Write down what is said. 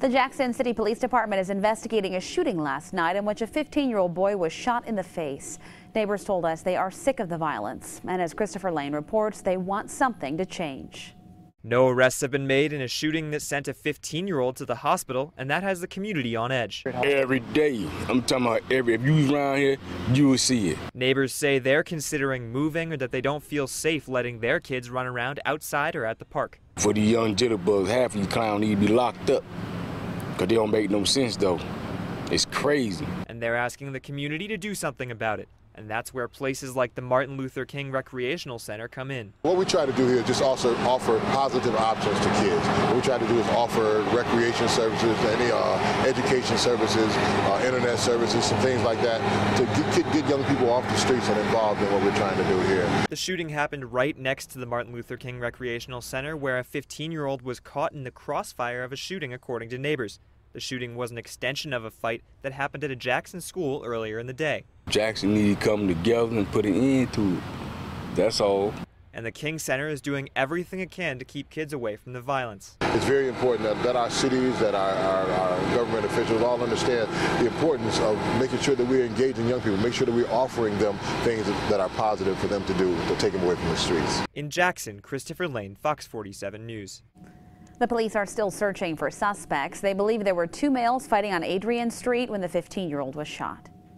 The Jackson City Police Department is investigating a shooting last night in which a 15 year old boy was shot in the face. Neighbors told us they are sick of the violence. And as Christopher Lane reports, they want something to change. No arrests have been made in a shooting that sent a 15 year old to the hospital, and that has the community on edge. Every day. I'm talking about every. If you was around here, you would see it. Neighbors say they're considering moving or that they don't feel safe letting their kids run around outside or at the park. For the young jitterbugs, half of you clowns need to be locked up. Because they don't make no sense, though. It's crazy. And they're asking the community to do something about it. And that's where places like the Martin Luther King Recreational Center come in. What we try to do here is just also offer positive options to kids. What we try to do is offer recreation services, any uh, education services, uh, internet services, some things like that to get, get young people off the streets and involved in what we're trying to do here. The shooting happened right next to the Martin Luther King Recreational Center where a 15-year-old was caught in the crossfire of a shooting according to neighbors. The shooting was an extension of a fight that happened at a Jackson school earlier in the day. Jackson need to come together and put an end to it. That's all. And the King Center is doing everything it can to keep kids away from the violence. It's very important that, that our cities, that our, our, our, government officials all understand the importance of making sure that we're engaging young people, make sure that we're offering them things that, that are positive for them to do to take them away from the streets. In Jackson, Christopher Lane, Fox 47 News. The police are still searching for suspects. They believe there were two males fighting on Adrian Street when the 15 year old was shot.